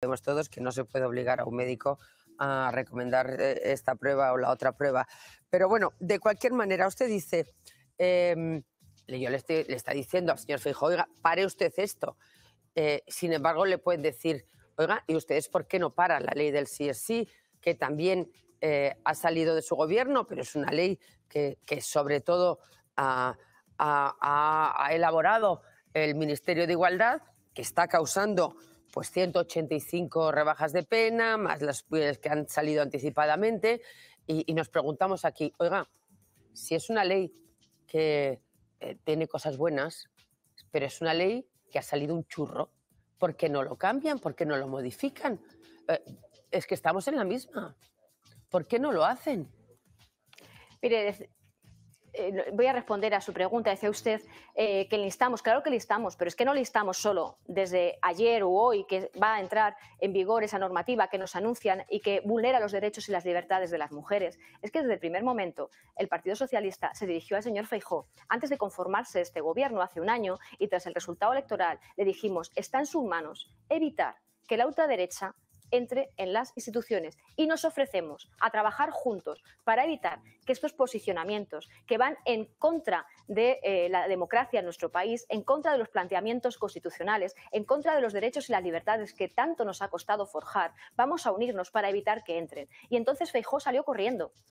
Sabemos todos que no se puede obligar a un médico a recomendar eh, esta prueba o la otra prueba. Pero bueno, de cualquier manera, usted dice, em, yo le, estoy, le está diciendo al señor Feijóo, oiga, pare usted esto. Eh, sin embargo, le pueden decir, oiga, ¿y ustedes por qué no paran la ley del sí es sí, que también eh, ha salido de su gobierno, pero es una ley que, sobre todo ha elaborado el Ministerio de Igualdad, que está causando pues 185 rebajas de pena, más las que han salido anticipadamente, y, nos preguntamos aquí, oiga, si es una ley que eh, tiene cosas buenas, pero es una ley que ha salido un churro, ¿por qué no lo cambian? ¿Por qué no lo modifican? Eh, es que estamos en la misma. ¿Por qué no lo hacen? Mire, eh, voy a responder a su pregunta. Decía usted eh, que listamos, claro que listamos, pero es que no listamos solo desde ayer o hoy que va a entrar en vigor esa normativa que nos anuncian y que vulnera los derechos y las libertades de las mujeres. Es que desde el primer momento el Partido Socialista se dirigió al señor Feijó antes de conformarse este gobierno hace un año y tras el resultado electoral le dijimos está en sus manos evitar que la ultraderecha entre en las instituciones y nos ofrecemos a trabajar juntos para evitar que estos posicionamientos que van en contra de eh, la democracia en nuestro país, en contra de los planteamientos constitucionales, en contra de los derechos y las libertades que tanto nos ha costado forjar, vamos a unirnos para evitar que entren. Y entonces Feijó salió corriendo